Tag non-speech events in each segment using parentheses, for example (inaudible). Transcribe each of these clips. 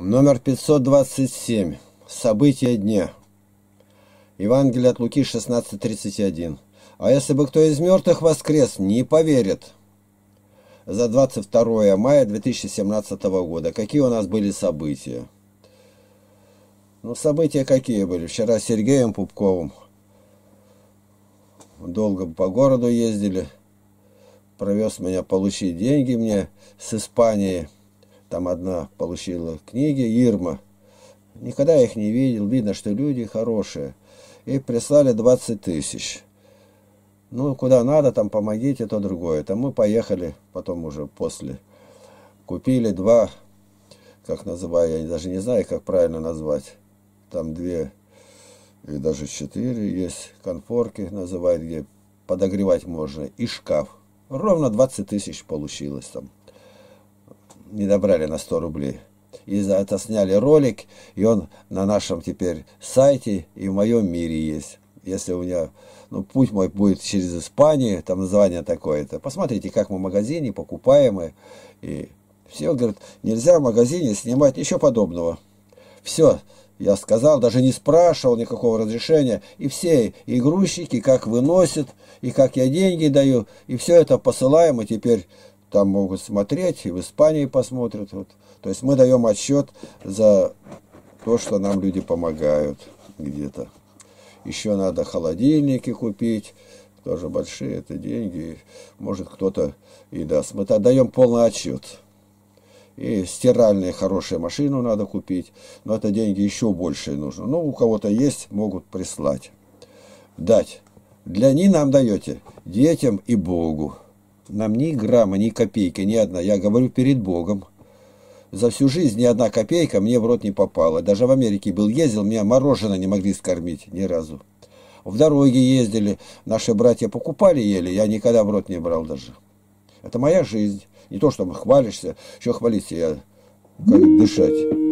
Номер 527. События дня. Евангелие от Луки 16.31. А если бы кто из мертвых воскрес, не поверит. За 22 мая 2017 года. Какие у нас были события? Ну, события какие были? Вчера с Сергеем Пупковым долго по городу ездили. Провез меня получить деньги мне с Испании. Там одна получила книги, Ирма. Никогда их не видел, видно, что люди хорошие. И прислали 20 тысяч. Ну, куда надо, там помогите, то другое. Там мы поехали, потом уже после. Купили два, как называю, я даже не знаю, как правильно назвать. Там две и даже четыре есть конфорки, называют, где подогревать можно, и шкаф. Ровно 20 тысяч получилось там не добрали на 100 рублей. И за это сняли ролик, и он на нашем теперь сайте и в моем мире есть. Если у меня, ну, путь мой будет через Испанию, там название такое-то. Посмотрите, как мы в магазине покупаем. И, и все, говорят, нельзя в магазине снимать ничего подобного. Все, я сказал, даже не спрашивал никакого разрешения. И все и грузчики, как выносят, и как я деньги даю, и все это посылаем, и теперь там могут смотреть, и в Испании посмотрят. Вот. То есть мы даем отчет за то, что нам люди помогают где-то. Еще надо холодильники купить, тоже большие это деньги, может кто-то и даст. Мы тогда даем полный отчет. И стиральные хорошие машину надо купить, но это деньги еще больше нужно. Ну, у кого-то есть, могут прислать. Дать. Для них нам даете, детям и Богу. Нам ни грамма, ни копейки, ни одна. Я говорю перед Богом. За всю жизнь ни одна копейка мне в рот не попала. Даже в Америке был, ездил, меня мороженое не могли скормить ни разу. В дороге ездили, наши братья покупали, ели, я никогда в рот не брал даже. Это моя жизнь. Не то, чтобы хвалишься, что хвалиться я, как дышать.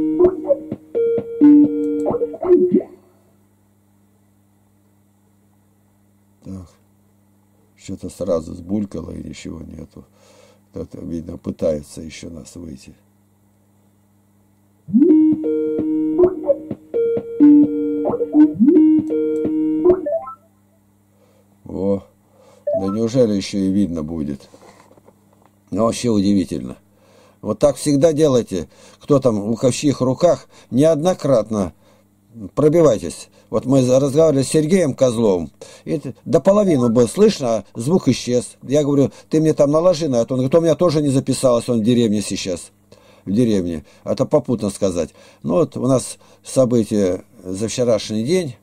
Что-то сразу сбулькало и ничего нету. Кто-то, видно, пытается еще нас выйти. О, да неужели еще и видно будет? Ну, вообще удивительно. Вот так всегда делайте. Кто там у в руках, неоднократно пробивайтесь. Вот мы разговаривали с Сергеем Козловым, и до половины было слышно, а звук исчез. Я говорю, ты мне там наложи на это. Он говорит, у меня тоже не записалось, он в деревне сейчас. В деревне. Это попутно сказать. Ну вот у нас событие за вчерашний день,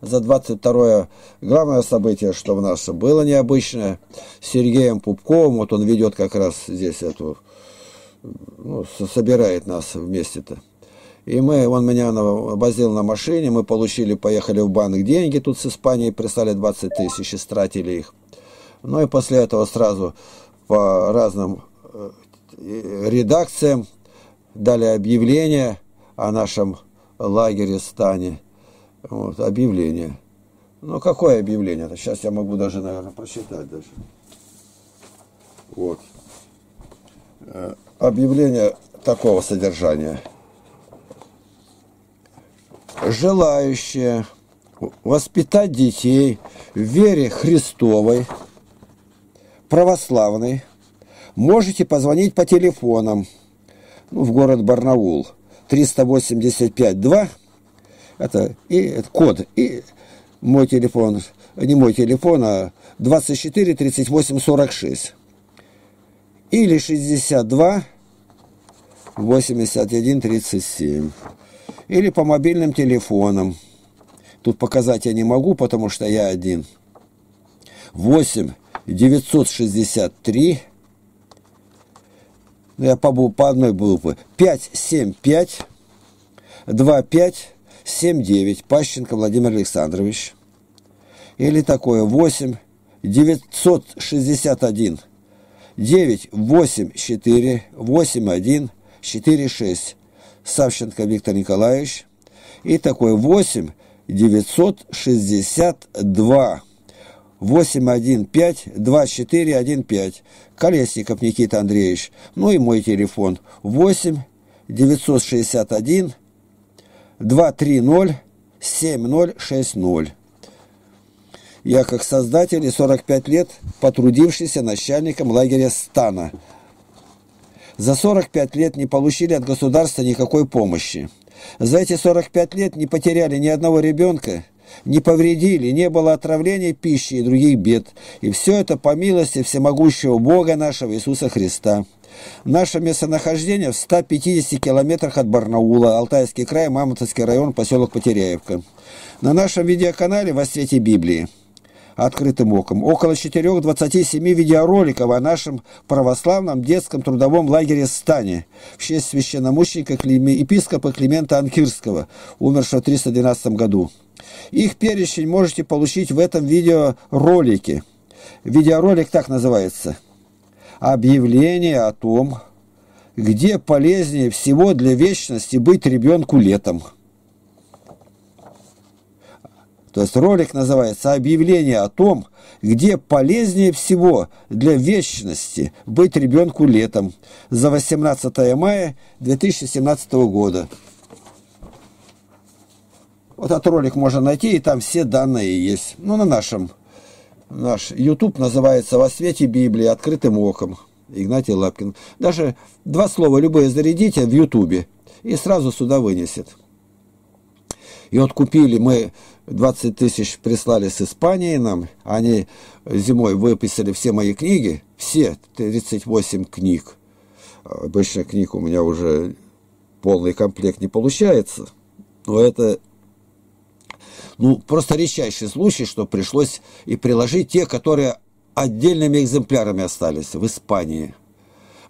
за 22 главное событие, что у нас было необычное, с Сергеем Пупковым, вот он ведет как раз здесь эту, ну, собирает нас вместе-то. И мы, он меня возил на машине, мы получили, поехали в банк деньги, тут с Испании прислали 20 тысяч, истратили их. Ну и после этого сразу по разным э, редакциям дали объявление о нашем лагере стане. Вот, объявление. Ну, какое объявление? Сейчас я могу даже, наверное, прочитать даже. Вот. Э, объявление такого содержания – желающие воспитать детей в вере Христовой, православной, можете позвонить по телефонам. Ну, в город Барнаул. 385-2, это, и, это код, и мой телефон, не мой телефон, а 24 38 46 или 62 81 37 или по мобильным телефонам. Тут показать я не могу, потому что я один. 8 963 ну, я по, по одной букве. 575 25 79 Пащенко Владимир Александрович. Или такое. 8 961 9 8 4 8 1 4 6 Савченко Виктор Николаевич. И такой 8 962 815 2415 Колесников Никита Андреевич. Ну и мой телефон 8 961 230 7060. Я как создатель и 45 лет потрудившийся начальником лагеря Стана. За 45 лет не получили от государства никакой помощи. За эти 45 лет не потеряли ни одного ребенка, не повредили, не было отравления пищи и других бед. И все это по милости всемогущего Бога нашего Иисуса Христа. Наше местонахождение в 150 километрах от Барнаула, Алтайский край, Мамонтовский район, поселок Потеряевка. На нашем видеоканале «Во свете Библии» открытым оком. Около 4-27 видеороликов о нашем православном детском трудовом лагере Стане в честь священномученика епископа Климента Анкирского, умершего в 312 году. Их перечень можете получить в этом видеоролике. Видеоролик так называется. Объявление о том, где полезнее всего для вечности быть ребенку летом. То есть ролик называется «Объявление о том, где полезнее всего для вечности быть ребенку летом» за 18 мая 2017 года. Вот этот ролик можно найти, и там все данные есть. Ну, на нашем. Наш YouTube называется «Во свете Библии. Открытым оком». Игнатий Лапкин. Даже два слова любые зарядите в YouTube, и сразу сюда вынесет. И вот купили мы 20 тысяч прислали с Испании нам. Они зимой выписали все мои книги, все 38 книг. Обычно книг у меня уже полный комплект не получается. Но это ну, просто редчайший случай, что пришлось и приложить те, которые отдельными экземплярами остались в Испании.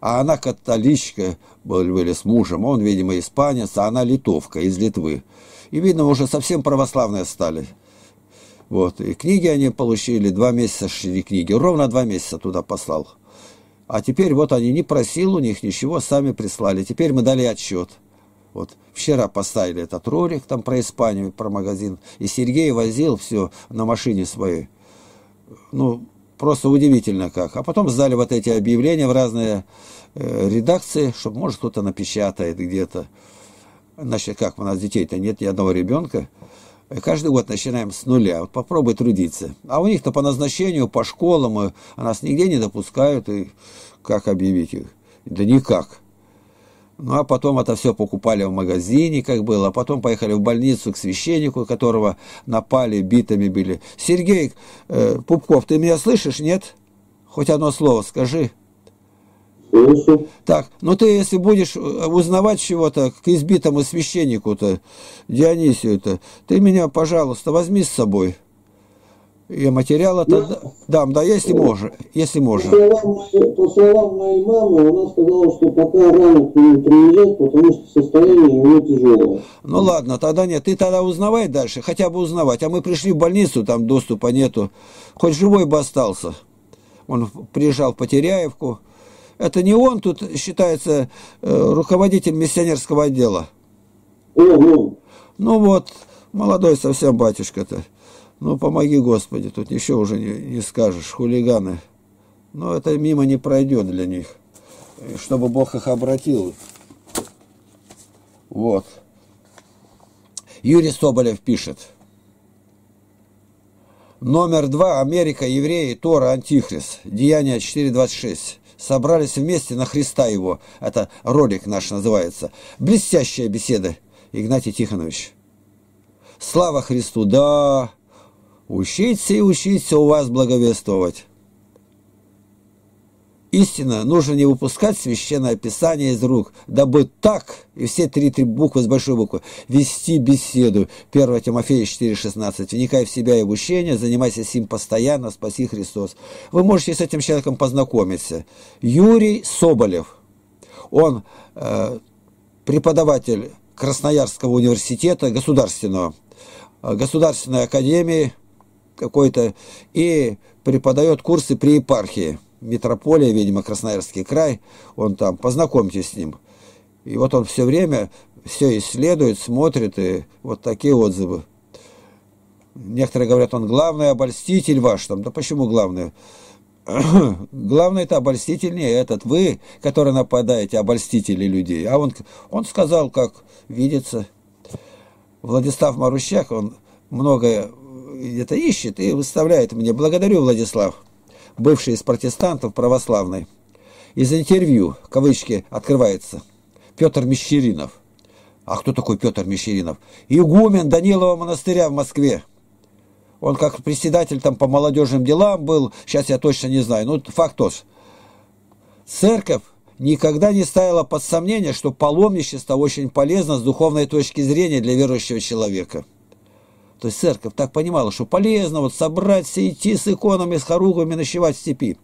А она католичка, были с мужем, он, видимо, испанец, а она литовка из Литвы. И, видно, уже совсем православные стали. Вот. И книги они получили, два месяца шли книги. Ровно два месяца туда послал. А теперь вот они не просил у них ничего, сами прислали. Теперь мы дали отчет. Вот вчера поставили этот ролик там про Испанию, про магазин. И Сергей возил все на машине своей. Ну, просто удивительно как. А потом сдали вот эти объявления в разные э, редакции, чтобы, может, кто-то напечатает где-то. Значит, как у нас детей-то нет ни одного ребенка. Каждый год начинаем с нуля. Вот попробуй трудиться. А у них-то по назначению, по школам, а нас нигде не допускают. И как объявить их? Да никак. Ну, а потом это все покупали в магазине, как было. А потом поехали в больницу к священнику, которого напали, битами били. Сергей э, Пупков, ты меня слышишь, нет? Хоть одно слово скажи. Слышу. Так, ну ты, если будешь э, узнавать чего-то к избитому священнику-то, Дионисию-то, ты меня, пожалуйста, возьми с собой. И материал это ну, дам, да, если можно, если можно. По словам, по словам моей мамы, она сказала, что пока рано к нему приезжать, потому что состояние у него тяжелое. Ну ладно, тогда нет, ты тогда узнавай дальше, хотя бы узнавать. А мы пришли в больницу, там доступа нету, хоть живой бы остался. Он приезжал в Потеряевку, это не он тут считается э, руководитель миссионерского отдела. Угу. Ну вот, молодой совсем батюшка-то. Ну, помоги, Господи, тут ничего уже не, не скажешь, хулиганы. Но это мимо не пройдет для них, чтобы Бог их обратил. Вот. Юрий Соболев пишет. Номер два. Америка, евреи, Тора, Антихрист. Деяние 4.26 собрались вместе на Христа его. Это ролик наш называется. Блестящая беседа, Игнатий Тихонович. Слава Христу, да, учиться и учиться у вас благовествовать. Истина, нужно не выпускать священное писание из рук, дабы так, и все три, три буквы с большой буквы, вести беседу. 1 Тимофея 4,16. Вникай в себя и в учение, занимайся сим постоянно, спаси Христос. Вы можете с этим человеком познакомиться. Юрий Соболев. Он э, преподаватель Красноярского университета государственного, э, государственной академии какой-то, и преподает курсы при епархии метрополия, видимо, Красноярский край, он там, познакомьтесь с ним. И вот он все время все исследует, смотрит, и вот такие отзывы. Некоторые говорят, он главный обольститель ваш, там, да почему главный? (clears throat) главное это обольститель не этот, вы, который нападаете, обольстители людей. А он, он сказал, как видится. Владислав Марущак, он многое где-то ищет и выставляет мне. Благодарю, Владислав, бывший из протестантов православный. Из интервью, кавычки, открывается, Петр Мещеринов. А кто такой Петр Мещеринов? Игумен Данилова монастыря в Москве. Он как председатель там по молодежным делам был, сейчас я точно не знаю, ну факт тот. Церковь никогда не ставила под сомнение, что паломничество очень полезно с духовной точки зрения для верующего человека. То есть церковь так понимала, что полезно вот собраться, идти с иконами, с хоругвами, ночевать в степи.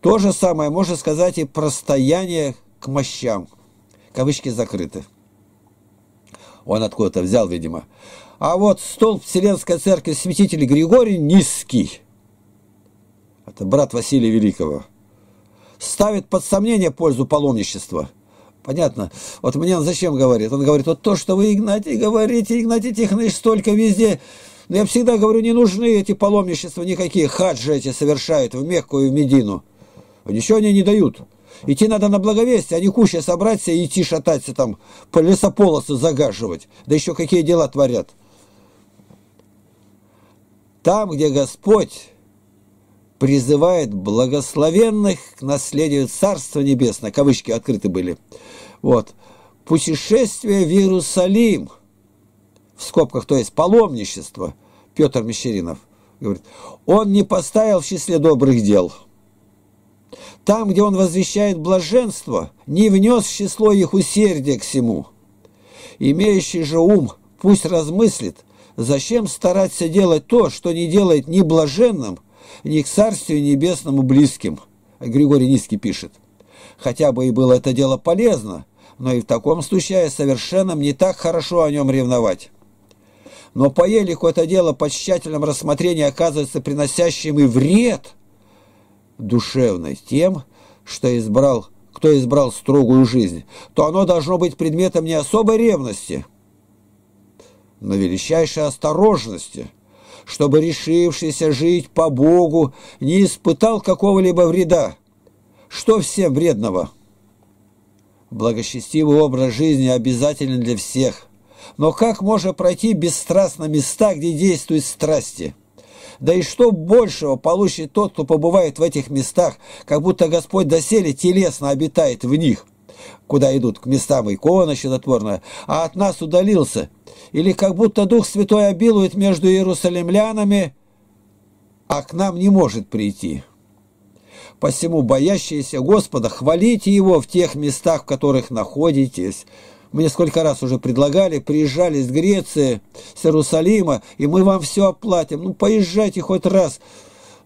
То же самое можно сказать и про стояние к мощам. Кавычки закрыты. Он откуда-то взял, видимо. А вот столб Вселенской Церкви святителя Григорий низкий. Это брат Василия Великого. Ставит под сомнение пользу паломничества. Понятно. Вот мне он зачем говорит? Он говорит, вот то, что вы, Игнатий, говорите, Игнатий Тихонович, столько везде. Но я всегда говорю, не нужны эти паломничества никакие. Хаджи эти совершают в Мекку и в Медину. Ничего они не дают. Идти надо на благовестие, а не куча собраться и идти шататься там, по лесополосу загаживать. Да еще какие дела творят. Там, где Господь призывает благословенных к наследию Царства Небесного, кавычки открыты были, вот, путешествие в Иерусалим, в скобках, то есть паломничество, Петр Мещеринов говорит, он не поставил в числе добрых дел. Там, где он возвещает блаженство, не внес в число их усердия к всему. Имеющий же ум пусть размыслит – Зачем стараться делать то, что не делает ни блаженным, ни к Царствию Небесному близким? Григорий Низкий пишет. Хотя бы и было это дело полезно, но и в таком случае совершенно не так хорошо о нем ревновать. Но по елику это дело по тщательном рассмотрении оказывается приносящим и вред душевный тем, что избрал, кто избрал строгую жизнь, то оно должно быть предметом не особой ревности – но величайшей осторожности, чтобы решившийся жить по Богу не испытал какого-либо вреда. Что всем вредного? Благочестивый образ жизни обязателен для всех. Но как можно пройти бесстрастно места, где действуют страсти? Да и что большего получит тот, кто побывает в этих местах, как будто Господь доселе телесно обитает в них, куда идут к местам икона чудотворная, а от нас удалился – или как будто Дух Святой обилует между иерусалимлянами, а к нам не может прийти. Посему, боящиеся Господа, хвалите Его в тех местах, в которых находитесь. Мне сколько раз уже предлагали, приезжали из Греции, с Иерусалима, и мы вам все оплатим. Ну, поезжайте хоть раз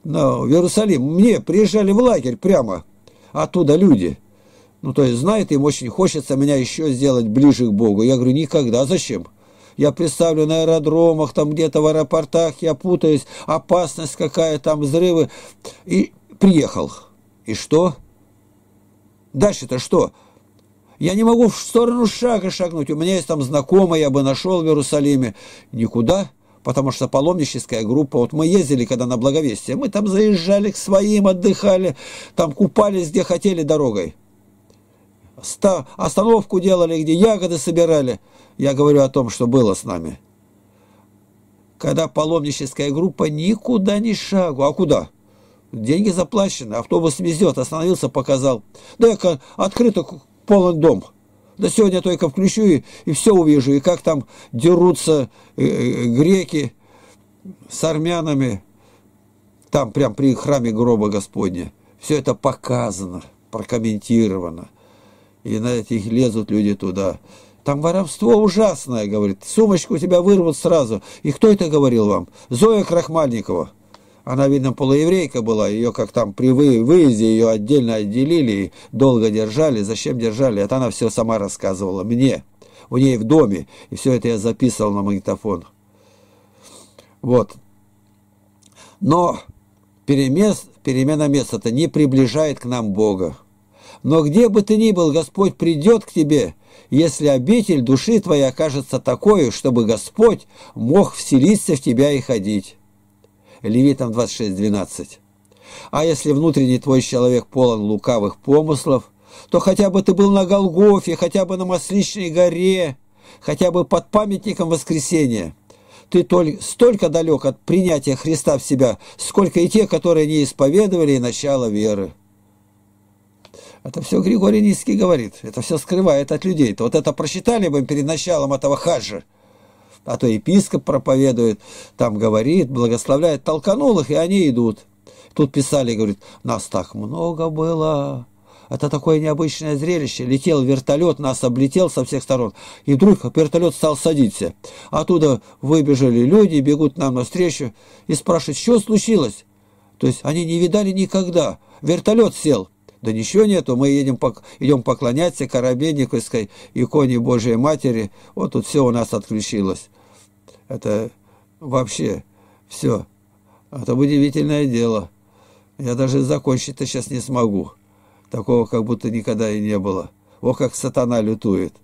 ну, в Иерусалим. Мне приезжали в лагерь прямо, оттуда люди. Ну, то есть, знает, им очень хочется меня еще сделать ближе к Богу. Я говорю, никогда. Зачем? я представлю на аэродромах, там где-то в аэропортах, я путаюсь, опасность какая там, взрывы. И приехал. И что? Дальше-то что? Я не могу в сторону шага шагнуть. У меня есть там знакомый, я бы нашел в Иерусалиме. Никуда, потому что паломническая группа, вот мы ездили когда на Благовестие, мы там заезжали к своим, отдыхали, там купались где хотели дорогой. Остановку делали, где ягоды собирали – я говорю о том, что было с нами. Когда паломническая группа никуда ни шагу. А куда? Деньги заплачены, автобус везет, остановился, показал. Да я открыто полон дом. Да сегодня только включу и, и все увижу. И как там дерутся э, э, греки с армянами. Там прям при храме гроба Господня. Все это показано, прокомментировано. И на этих лезут люди туда. Там воровство ужасное, говорит. Сумочку у тебя вырвут сразу. И кто это говорил вам? Зоя Крахмальникова. Она, видно, полуеврейка была, ее как там при выезде ее отдельно отделили и долго держали. Зачем держали? Это она все сама рассказывала мне. У ней в доме. И все это я записывал на магнитофон. Вот. Но перемес, перемена места-то не приближает к нам Бога. Но где бы ты ни был, Господь придет к тебе – если обитель души твоей окажется такой, чтобы Господь мог вселиться в тебя и ходить. Левитам 26.12. А если внутренний твой человек полон лукавых помыслов, то хотя бы ты был на Голгофе, хотя бы на Масличной горе, хотя бы под памятником воскресения. Ты только, столько далек от принятия Христа в себя, сколько и те, которые не исповедовали начало веры. Это все Григорий Низкий говорит. Это все скрывает от людей. -то. Вот это прочитали бы перед началом этого хаджа. А то епископ проповедует, там говорит, благословляет, толканул их, и они идут. Тут писали, говорит, нас так много было. Это такое необычное зрелище. Летел вертолет, нас облетел со всех сторон. И вдруг вертолет стал садиться. Оттуда выбежали люди, бегут нам навстречу и спрашивают, что случилось? То есть они не видали никогда. Вертолет сел. Да ничего нету, мы едем, идем поклоняться Коробейниковской иконе Божией Матери. Вот тут все у нас отключилось. Это вообще все. Это удивительное дело. Я даже закончить-то сейчас не смогу. Такого как будто никогда и не было. О, как сатана лютует.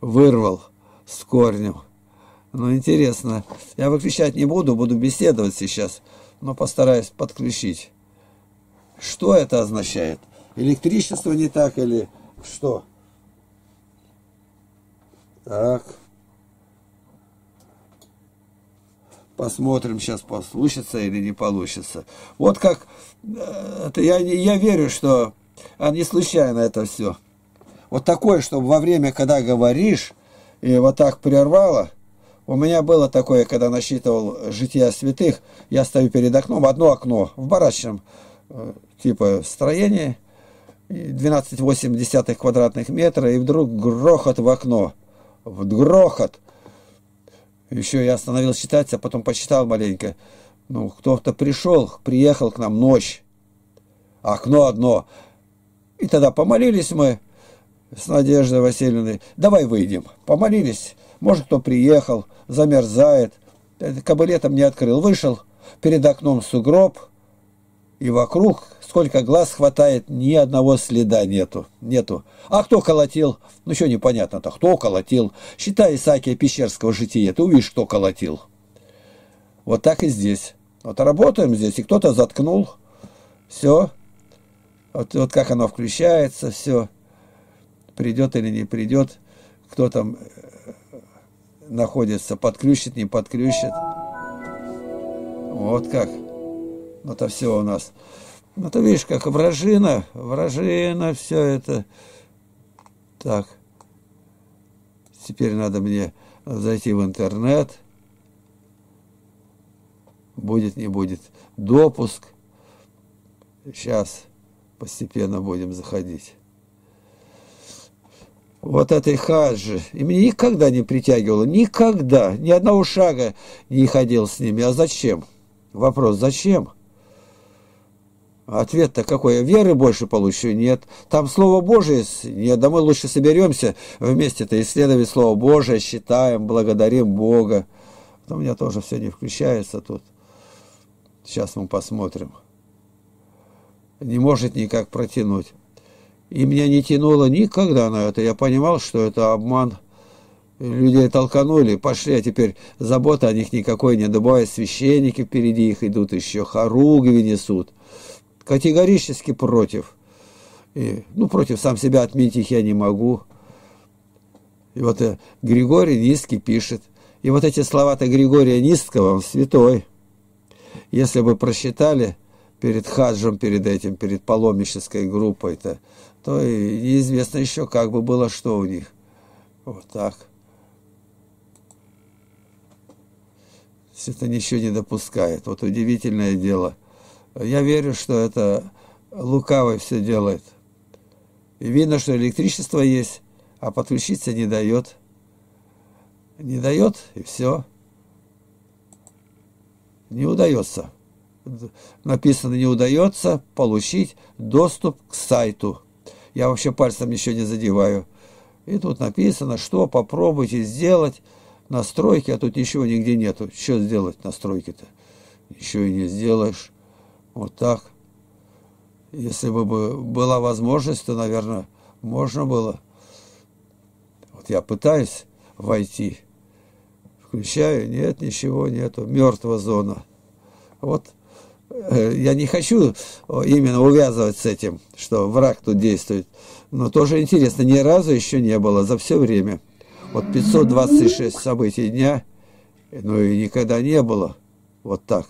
Вырвал с корнем. Ну, интересно. Я выключать не буду, буду беседовать сейчас, но постараюсь подключить. Что это означает? Электричество не так или что? Так. Посмотрим сейчас, получится или не получится. Вот как, э, это я, я верю, что а не случайно это все. Вот такое, чтобы во время, когда говоришь, и вот так прервало, у меня было такое, когда насчитывал жития святых, я стою перед окном, одно окно в барачном э, типа строении, 12,8 квадратных метра, и вдруг грохот в окно. Грохот. Еще я остановился читать, а потом почитал маленько. Ну, кто-то пришел, приехал к нам ночь. Окно одно. И тогда помолились мы с Надеждой Васильевной. Давай выйдем. Помолились. Может, кто приехал, замерзает. Кабылетом не открыл. Вышел. Перед окном сугроб. И вокруг сколько глаз хватает, ни одного следа нету. Нету. А кто колотил? Ну, еще непонятно-то, кто колотил. Считай Исаакия Пещерского жития, ты увидишь, кто колотил. Вот так и здесь. Вот работаем здесь, и кто-то заткнул. Все. Вот, вот как оно включается, все. Придет или не придет. Кто там э, находится, подключит, не подключит. Вот как. Это все у нас. Ну, ты видишь, как вражина, вражина, все это. Так. Теперь надо мне зайти в интернет. Будет, не будет. Допуск. Сейчас постепенно будем заходить. Вот этой хаджи. И меня никогда не притягивало. Никогда. Ни одного шага не ходил с ними. А зачем? Вопрос, зачем? Зачем? Ответ-то какой? Веры больше получу? Нет. Там Слово Божие нет. Да мы лучше соберемся вместе-то исследовать Слово Божие, считаем, благодарим Бога. Но у меня тоже все не включается тут. Сейчас мы посмотрим. Не может никак протянуть. И меня не тянуло никогда на это. Я понимал, что это обман. Людей толканули, пошли, а теперь забота о них никакой не добавит. Священники впереди их идут еще, хоругви несут категорически против. И, ну, против сам себя отметить я не могу. И вот э, Григорий Низкий пишет. И вот эти слова-то Григория Низкого, он святой. Если бы просчитали перед хаджем, перед этим, перед паломнической группой-то, то и неизвестно еще, как бы было, что у них. Вот так. Это ничего не допускает. Вот удивительное дело – я верю, что это лукавый все делает. И видно, что электричество есть, а подключиться не дает. Не дает, и все. Не удается. Написано, не удается получить доступ к сайту. Я вообще пальцем ничего не задеваю. И тут написано, что попробуйте сделать настройки, а тут ничего нигде нету. Что сделать настройки-то? Ничего и не сделаешь. Вот так. Если бы была возможность, то, наверное, можно было. Вот я пытаюсь войти, включаю, нет, ничего нету, мертвая зона. Вот э, я не хочу именно увязывать с этим, что враг тут действует. Но тоже интересно, ни разу еще не было за все время. Вот 526 событий дня, ну и никогда не было вот так.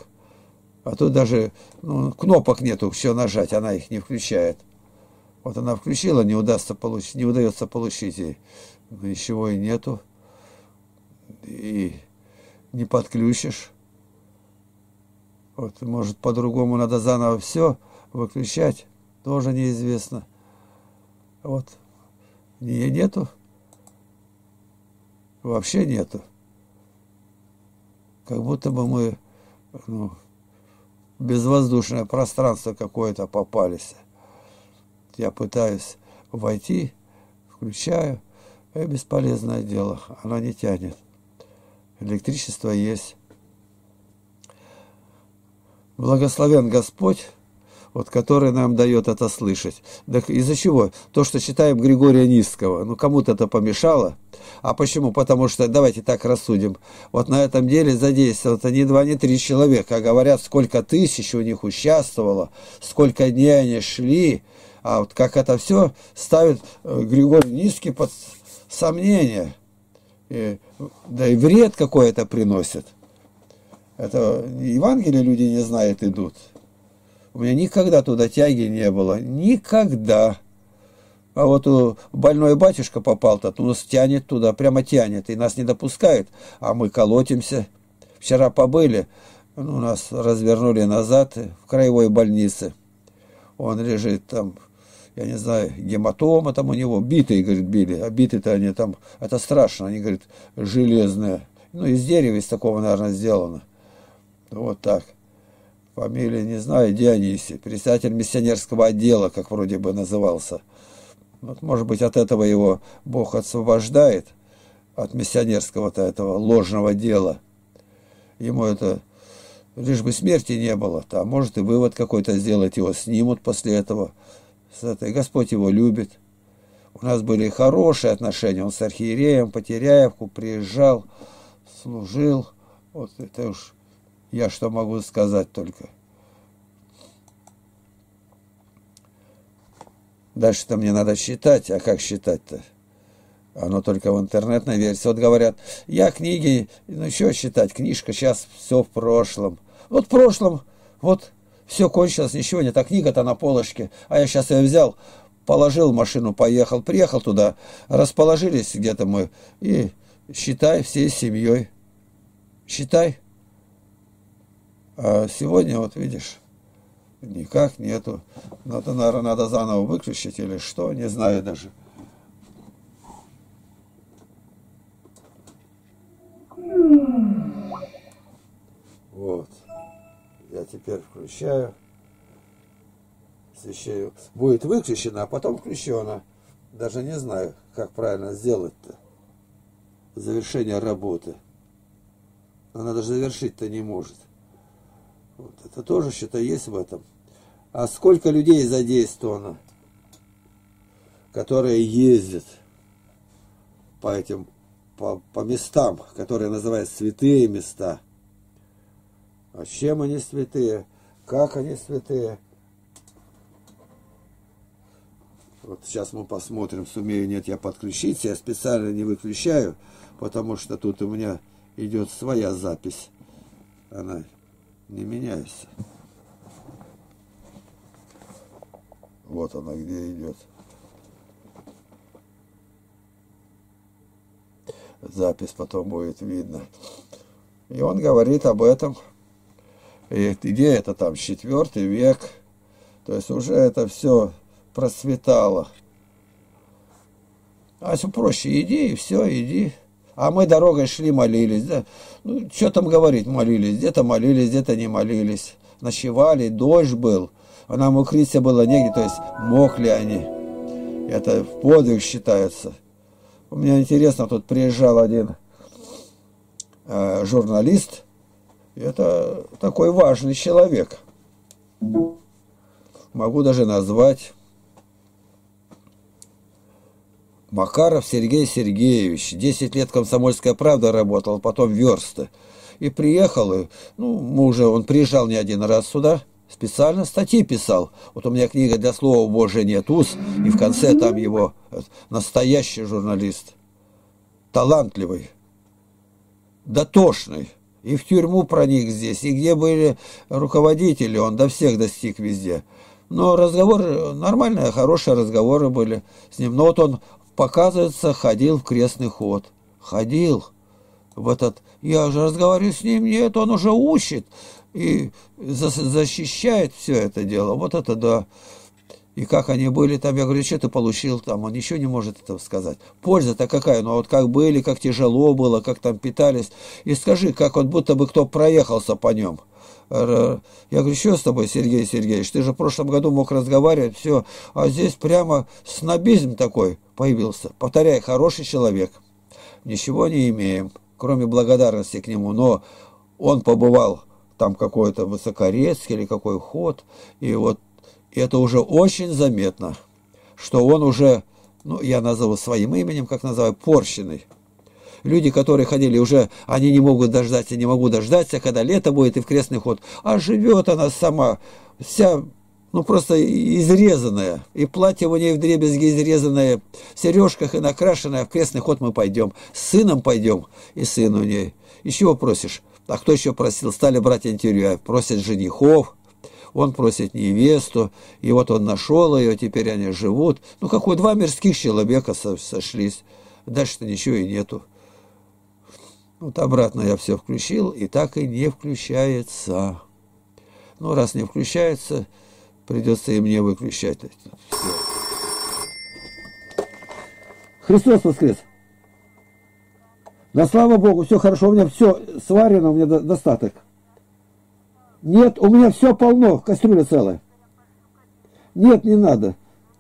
А тут даже ну, кнопок нету, все нажать, она их не включает. Вот она включила, не удастся получить, не удается получить, и ничего и нету. И не подключишь. Вот, может, по-другому надо заново все выключать, тоже неизвестно. Вот, ее нету. Вообще нету. Как будто бы мы ну, безвоздушное пространство какое-то попались. Я пытаюсь войти, включаю, и бесполезное дело, она не тянет. Электричество есть. Благословен Господь, вот который нам дает это слышать. Так из-за чего? То, что читаем Григория Низкого. Ну, кому-то это помешало. А почему? Потому что, давайте так рассудим, вот на этом деле задействовано не два, не три человека, а говорят, сколько тысяч у них участвовало, сколько дней они шли, а вот как это все ставит э, Григорий Низкий под сомнение. И, да и вред какой это приносит. Это Евангелие люди не знают, идут. У меня никогда туда тяги не было. Никогда. А вот больной батюшка попал-то, у нас тянет туда, прямо тянет, и нас не допускает, а мы колотимся. Вчера побыли, ну, нас развернули назад в краевой больнице. Он лежит там, я не знаю, гематома там у него, битые, говорит, били, а биты-то они там, это страшно, они, говорит, железные. Ну, из дерева из такого, наверное, сделано. Вот так. Фамилия не знаю, Дионисий, председатель миссионерского отдела, как вроде бы назывался. Вот, может быть, от этого его Бог освобождает, от миссионерского-то этого ложного дела. Ему это лишь бы смерти не было, а может и вывод какой-то сделать, его снимут после этого. С этой Господь его любит. У нас были хорошие отношения, он с архиереем Потеряевку приезжал, служил. Вот это уж я что могу сказать только. Дальше-то мне надо считать, а как считать-то? Оно только в интернетной версии. Вот говорят, я книги, ну что считать, книжка сейчас все в прошлом. Вот в прошлом, вот все кончилось, ничего нет, а книга-то на полочке. А я сейчас ее взял, положил машину, поехал, приехал туда, расположились где-то мы, и считай всей семьей. Считай. А сегодня, вот видишь, Никак нету. Но это, наверное, надо заново выключить или что, не знаю даже. Вот. Я теперь включаю. Освещаю. Будет выключено, а потом включено. Даже не знаю, как правильно сделать-то. Завершение работы. Она даже завершить-то не может. Вот это тоже что-то есть в этом. А сколько людей задействовано, которые ездят по этим, по, по местам, которые называют святые места. А чем они святые? Как они святые? Вот сейчас мы посмотрим, сумею нет я подключиться. Я специально не выключаю, потому что тут у меня идет своя запись. Она не меняйся. Вот она где идет. Запись потом будет видно. И он говорит об этом. И где это там, четвертый век. То есть уже это все процветало. А все проще, иди и все, иди. А мы дорогой шли, молились. Да? Ну, что там говорить, молились. Где-то молились, где-то не молились. Ночевали, дождь был. А нам укрыться было негде, то есть мокли они. Это подвиг считается. У меня интересно, тут приезжал один э, журналист. Это такой важный человек. Могу даже назвать Макаров Сергей Сергеевич, 10 лет «Комсомольская правда» работал, потом версты. И приехал, и, ну, мы уже, он приезжал не один раз сюда – Специально статьи писал. Вот у меня книга «Для слова Божия нет уз», и в конце там его настоящий журналист. Талантливый, дотошный. И в тюрьму проник здесь, и где были руководители, он до всех достиг везде. Но разговоры, нормальные, хорошие разговоры были с ним. Но вот он, показывается, ходил в крестный ход. Ходил в этот... Я же разговариваю с ним, нет, он уже учит и защищает все это дело. Вот это да. И как они были там, я говорю, что ты получил там, он ничего не может этого сказать. Польза-то какая, ну вот как были, как тяжело было, как там питались. И скажи, как вот будто бы кто проехался по нем. Я говорю, что с тобой, Сергей Сергеевич, ты же в прошлом году мог разговаривать, все, а здесь прямо снобизм такой появился. Повторяй, хороший человек, ничего не имеем, кроме благодарности к нему, но он побывал там какой-то высокорецкий или какой ход, и вот это уже очень заметно, что он уже, ну, я назову своим именем, как называю, порщенный. Люди, которые ходили уже, они не могут дождаться, не могу дождаться, когда лето будет и в крестный ход. А живет она сама, вся, ну просто изрезанная. И платье у нее в дребезге изрезанное, в сережках и накрашенное. В крестный ход мы пойдем. С сыном пойдем, и сын у нее. Еще просишь? А кто еще просил? Стали брать интервью. Просят женихов, он просит невесту, и вот он нашел ее, теперь они живут. Ну, какой два мирских человека сошлись. Дальше-то ничего и нету. Вот обратно я все включил, и так и не включается. Ну, раз не включается, придется и мне выключать. Все. Христос воскрес! Да слава Богу, все хорошо, у меня все сварено, у меня достаток. Нет, у меня все полно, кастрюля целая. Нет, не надо.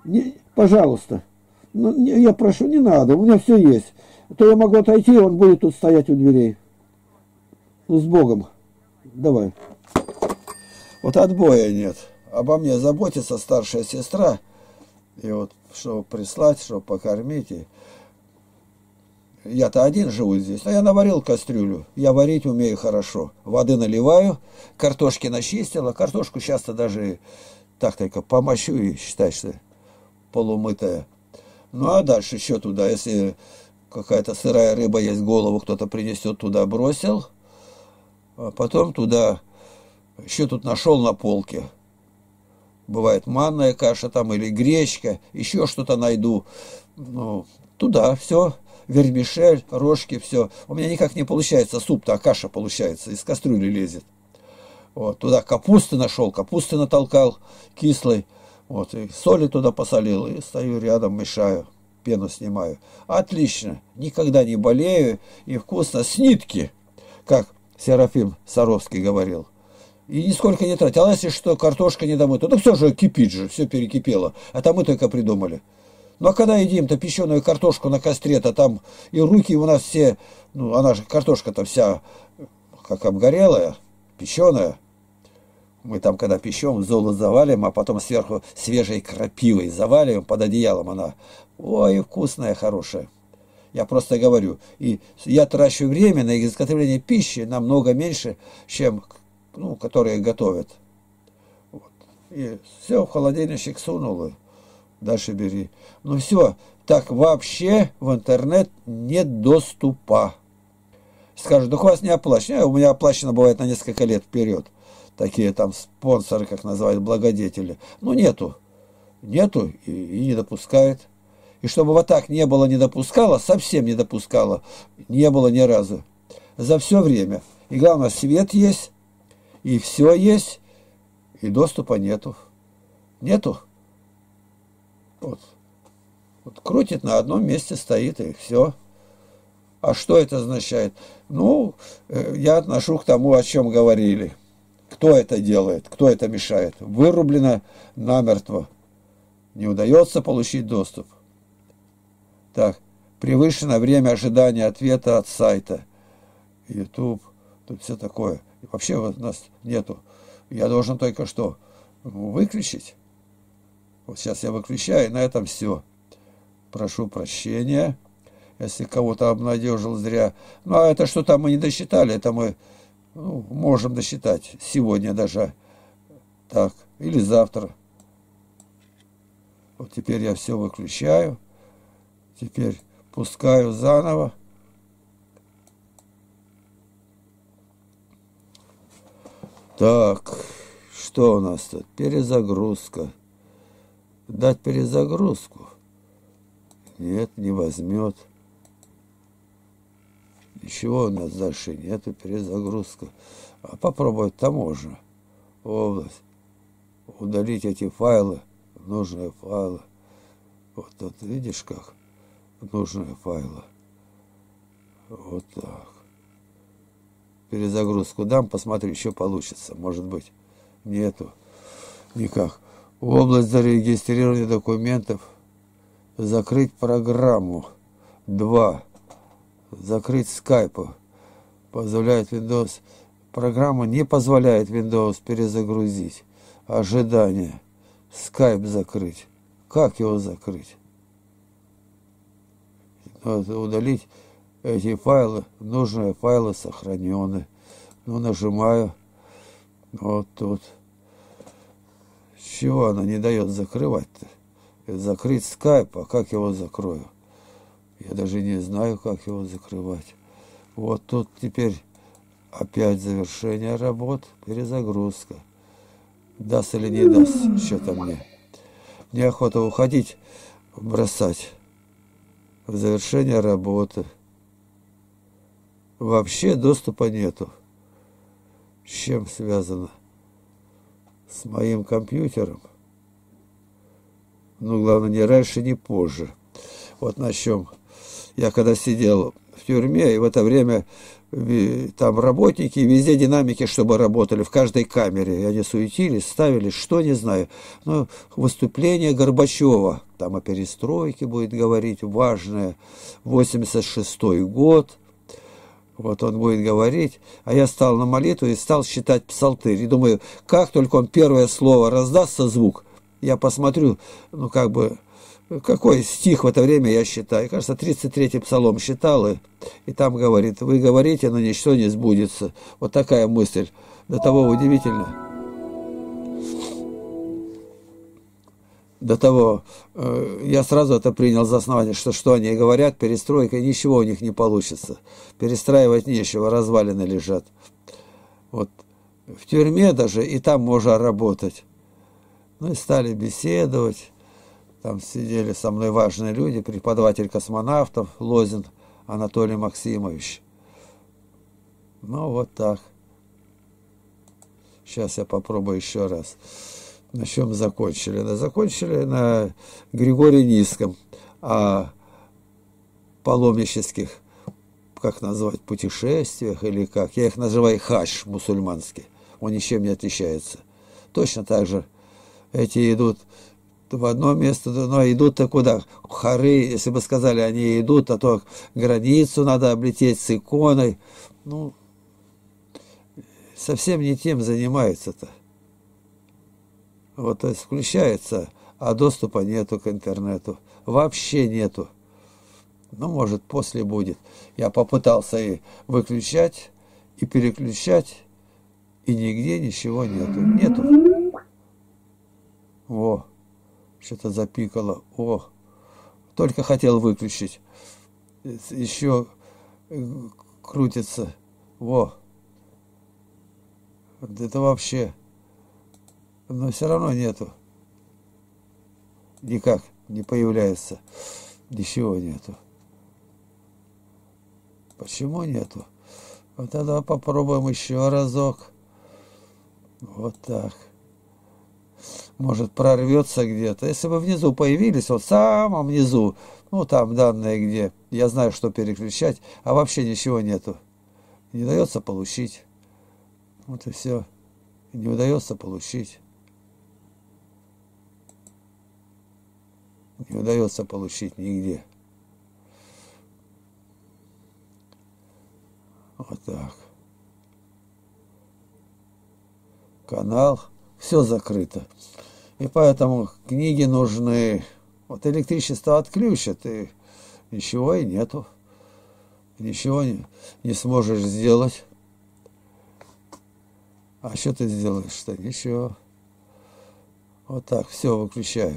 Не, пожалуйста. Ну, не, я прошу, не надо, у меня все есть то я могу отойти, он будет тут стоять у дверей. Ну, с Богом. Давай. Вот отбоя нет. Обо мне заботится старшая сестра. И вот, чтобы прислать, чтобы покормить. И... Я-то один живу здесь, но я наварил кастрюлю. Я варить умею хорошо. Воды наливаю, картошки начистила. Картошку часто даже так только помощу и считай, что полумытая. Ну а дальше еще туда, если какая-то сырая рыба есть, голову кто-то принесет туда, бросил. А потом туда, еще тут нашел на полке. Бывает манная каша там или гречка, еще что-то найду. Ну, туда все, вермишель, рожки, все. У меня никак не получается суп-то, а каша получается, из кастрюли лезет. Вот, туда капусты нашел, капусты натолкал кислой. Вот, и соли туда посолил, и стою рядом, мешаю пену снимаю. Отлично, никогда не болею и вкусно с нитки, как Серафим Саровский говорил. И нисколько не тратил. А если что, картошка не домыта, то все же кипит же, все перекипело. Это мы только придумали. Ну а когда едим-то печеную картошку на костре-то там и руки у нас все, ну она же картошка-то вся как обгорелая, печеная. Мы там, когда печем, золото завалим, а потом сверху свежей крапивой заваливаем под одеялом. Она Ой, вкусная, хорошая. Я просто говорю, и я трачу время на изготовление пищи намного меньше, чем, ну, которые готовят. Вот. И все, в холодильничек сунул, и дальше бери. Ну все, так вообще в интернет нет доступа. Скажут, да у вас не оплачено. У меня оплачено бывает на несколько лет вперед. Такие там спонсоры, как называют, благодетели. Ну, нету. Нету и, и не допускает. И чтобы вот так не было, не допускало, совсем не допускало, не было ни разу. За все время. И главное, свет есть, и все есть, и доступа нету. Нету. Вот. вот крутит на одном месте стоит, и все. А что это означает? Ну, э, я отношу к тому, о чем говорили. Кто это делает, кто это мешает. Вырублено намертво. Не удается получить доступ. Так, превышено время ожидания ответа от сайта. YouTube, тут все такое. И вообще у нас нету. Я должен только что выключить. Вот сейчас я выключаю, и на этом все. Прошу прощения, если кого-то обнадежил зря. Ну, а это что там мы не досчитали, это мы ну, можем досчитать сегодня даже. так. Или завтра. Вот теперь я все выключаю. Теперь пускаю заново. Так, что у нас тут? Перезагрузка. Дать перезагрузку? Нет, не возьмет. Ничего у нас дальше нету, перезагрузка. А попробовать там можно. Область. Удалить эти файлы, нужные файлы. Вот тут видишь как? Нужные файлы. Вот так. Перезагрузку дам, посмотрю, еще получится. Может быть. Нету. Никак. Область зарегистрирования документов. Закрыть программу. Два закрыть скайпа. Позволяет Windows. Программа не позволяет Windows перезагрузить. Ожидание. Скайп закрыть. Как его закрыть? Надо удалить эти файлы. Нужные файлы сохранены. Ну, нажимаю. Вот тут. Чего она не дает закрывать-то? Закрыть скайп, а как его закрою? Я даже не знаю, как его закрывать. Вот тут теперь опять завершение работ, перезагрузка. Даст или не даст что-то мне. Неохота уходить, бросать. Завершение работы. Вообще доступа нету. С чем связано? С моим компьютером. Ну, главное, не раньше, не позже. Вот на чем я когда сидел в тюрьме, и в это время там работники, везде динамики, чтобы работали, в каждой камере. И они суетились, ставили, что не знаю. Ну, выступление Горбачева, там о перестройке будет говорить, важное, 86-й год. Вот он будет говорить, а я стал на молитву и стал считать псалтырь. И думаю, как только он первое слово раздастся звук, я посмотрю, ну, как бы, какой стих в это время я считаю? Кажется, 33-й псалом считал, и, и там говорит, вы говорите, но ничто не сбудется. Вот такая мысль. До того удивительно. До того э, я сразу это принял за основание, что что они говорят, перестройка, ничего у них не получится. Перестраивать нечего, развалины лежат. Вот в тюрьме даже, и там можно работать. Ну и стали беседовать там сидели со мной важные люди, преподаватель космонавтов Лозин Анатолий Максимович. Ну, вот так. Сейчас я попробую еще раз. На чем закончили? Да, закончили на Григории Низком, о паломнических, как назвать, путешествиях или как. Я их называю хаш мусульманский. Он ничем не отличается. Точно так же эти идут в одно место, но идут-то куда? Хары, если бы сказали, они идут, а то границу надо облететь с иконой. Ну, совсем не тем занимаются-то. Вот, то а доступа нету к интернету. Вообще нету. Ну, может, после будет. Я попытался и выключать, и переключать, и нигде ничего нету. Нету. Во что-то запикало. О, только хотел выключить. Еще э, крутится. Во. Это вообще. Но все равно нету. Никак не появляется. Ничего нету. Почему нету? Вот тогда попробуем еще разок. Вот так может, прорвется где-то. Если бы внизу появились, вот в самом внизу, ну, там данные где, я знаю, что переключать, а вообще ничего нету. Не удается получить. Вот и все. Не удается получить. Не удается получить нигде. Вот так. Канал. Все закрыто. И поэтому книги нужны. Вот электричество отключат, и ничего и нету. Ничего не, не сможешь сделать. А что ты сделаешь-то? Ничего. Вот так, все, выключаю.